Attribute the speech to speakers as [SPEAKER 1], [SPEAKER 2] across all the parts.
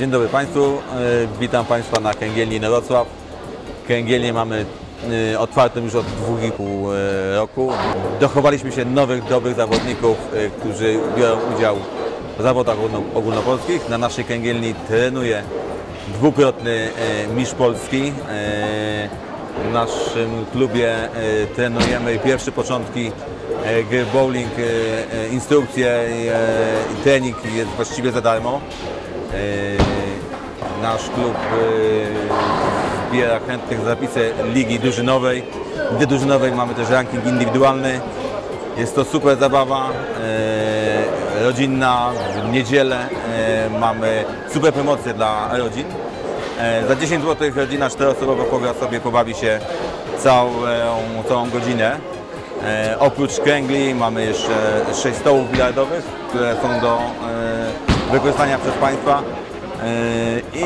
[SPEAKER 1] Dzień dobry Państwu, E, witam Państwa na Kęgielni Wrocław. Kęgielnię mamy e, otwartą już od 2,5 e, roku. Dochowaliśmy się nowych, dobrych zawodników, którzy biorą udział w zawodach ogólno- ogólnopolskich. Na naszej Kęgielni trenuje dwukrotny mistrz Polski. W naszym klubie trenujemy pierwsze początki gry bowling, instrukcje i trening jest właściwie za darmo. E, Nasz klub e, zbiera chętnych za zapisy ligi drużynowej. Lidze drużynowej mamy też ranking indywidualny. Jest to super zabawa, e, rodzinna, w niedzielę mamy super promocje dla rodzin. Za 10 zł rodzina czteroosobowa pogra sobie, pobawi się całą, całą godzinę. Oprócz kręgli mamy jeszcze 6 stołów bilardowych, które są do wykorzystania przez Państwa. E, I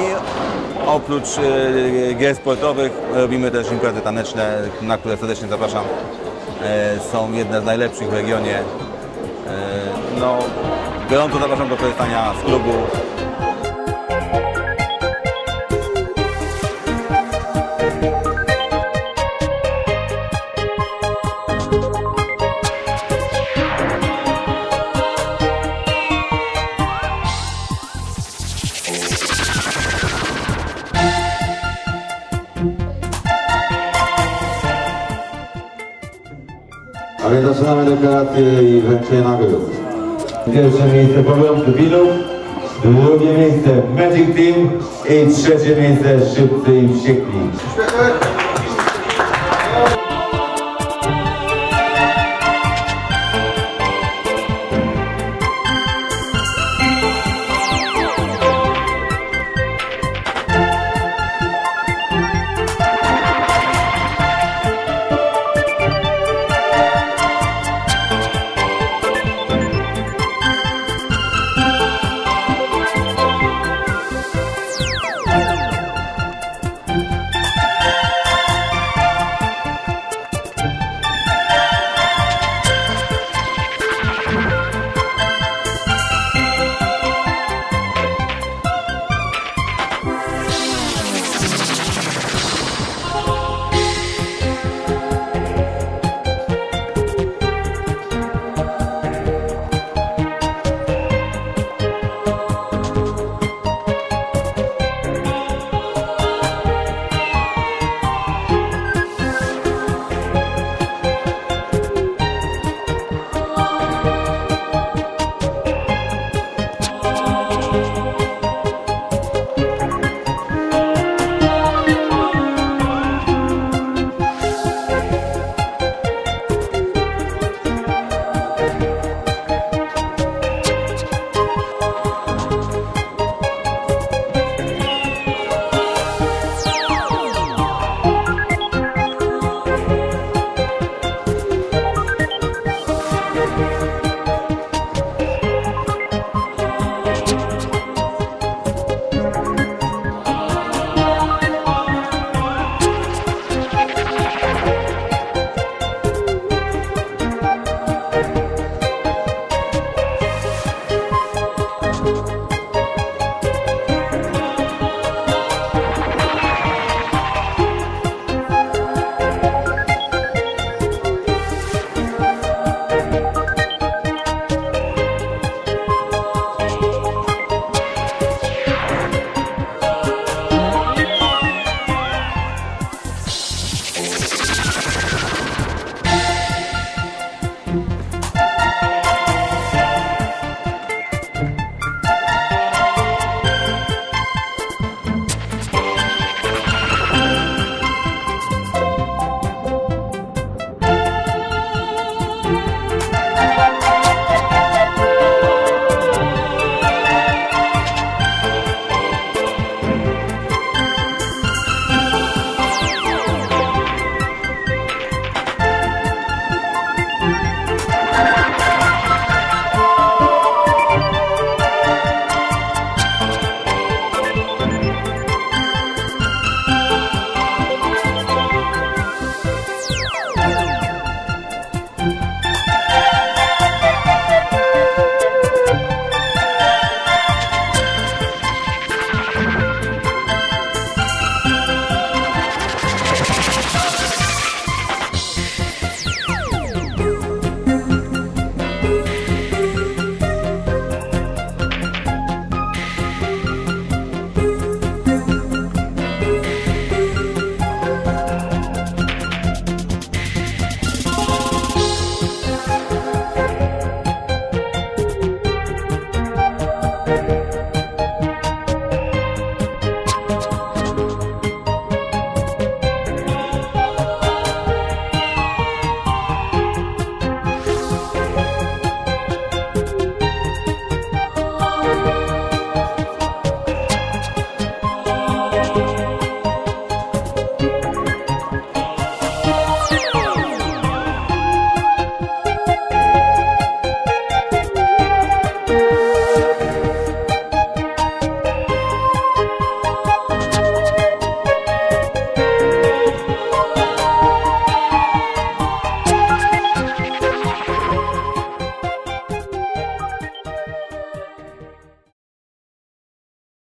[SPEAKER 1] oprócz e, gier sportowych robimy też imprezy taneczne, na które serdecznie zapraszam. E, są jedne z najlepszych w regionie. No, gorąco zapraszam do korzystania z klubu.
[SPEAKER 2] Zaczynamy deklarację i wręczenie nagród. Pierwsze miejsce Powrót Winów, drugie miejsce Magic Team i trzecie miejsce Szybcy i Wściekli.